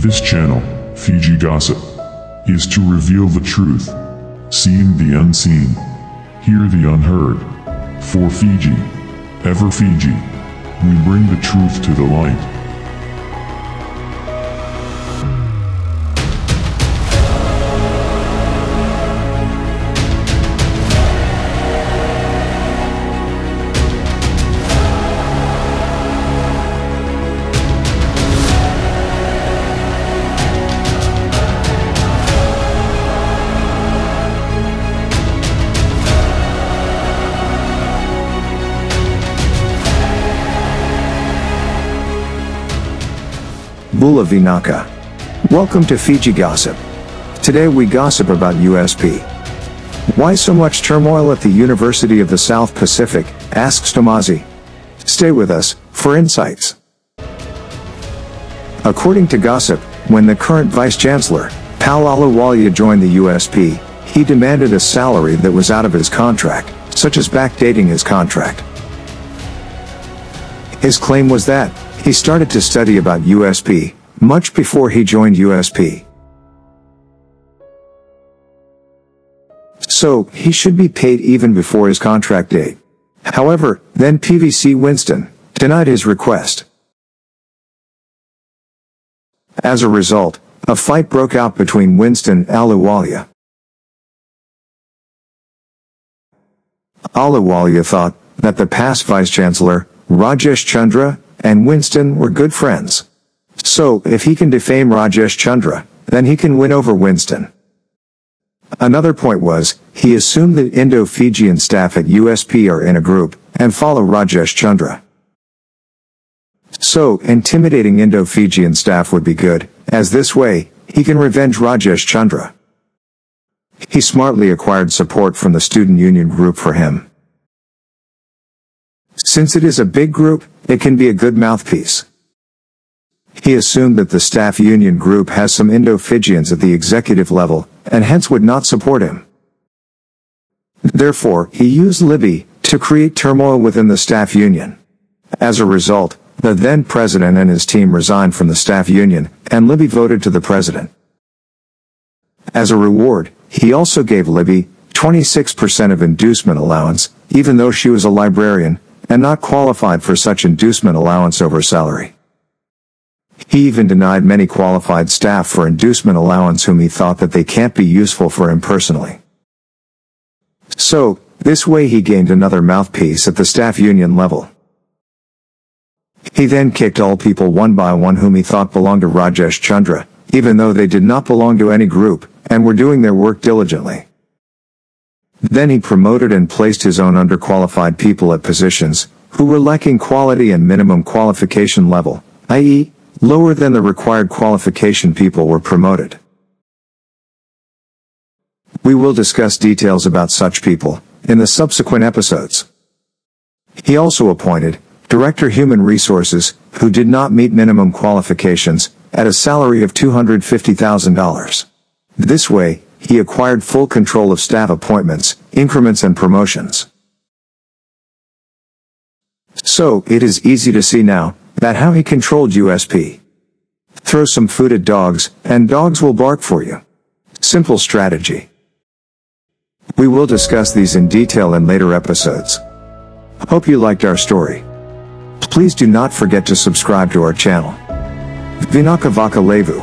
This channel, Fiji Gossip, is to reveal the truth, seeing the unseen, hear the unheard. For Fiji, ever Fiji, we bring the truth to the light. Bula Vinaka. Welcome to Fiji Gossip. Today we gossip about USP. Why so much turmoil at the University of the South Pacific, asks Tomazi. Stay with us, for insights. According to gossip, when the current Vice-Chancellor, Pal Ahluwalia joined the USP, he demanded a salary that was out of his contract, such as backdating his contract. His claim was that, he started to study about USP, much before he joined USP. So, he should be paid even before his contract date. However, then PVC Winston denied his request. As a result, a fight broke out between Winston and Ahluwalia. Ahluwalia thought that the past vice-chancellor, Rajesh Chandra, and Winston were good friends. So, if he can defame Rajesh Chandra, then he can win over Winston. Another point was, he assumed that Indo-Fijian staff at USP are in a group, and follow Rajesh Chandra. So, intimidating Indo-Fijian staff would be good, as this way, he can revenge Rajesh Chandra. He smartly acquired support from the student union group for him. Since it is a big group, it can be a good mouthpiece. He assumed that the staff union group has some Indo-Fijians at the executive level, and hence would not support him. Therefore, he used Libby to create turmoil within the staff union. As a result, the then president and his team resigned from the staff union, and Libby voted to the president. As a reward, he also gave Libby 26% of inducement allowance, even though she was a librarian, and not qualified for such inducement allowance over salary. He even denied many qualified staff for inducement allowance whom he thought that they can't be useful for him personally. So, this way he gained another mouthpiece at the staff union level. He then kicked all people one by one whom he thought belonged to Rajesh Chandra, even though they did not belong to any group, and were doing their work diligently. Then he promoted and placed his own underqualified people at positions, who were lacking quality and minimum qualification level, i.e., lower than the required qualification people were promoted. We will discuss details about such people in the subsequent episodes. He also appointed Director Human Resources, who did not meet minimum qualifications, at a salary of $250,000. This way, he acquired full control of staff appointments, increments and promotions. So, it is easy to see now, that how he controlled USP. Throw some food at dogs, and dogs will bark for you. Simple strategy. We will discuss these in detail in later episodes. Hope you liked our story. Please do not forget to subscribe to our channel. Vinaka Vaka Levu.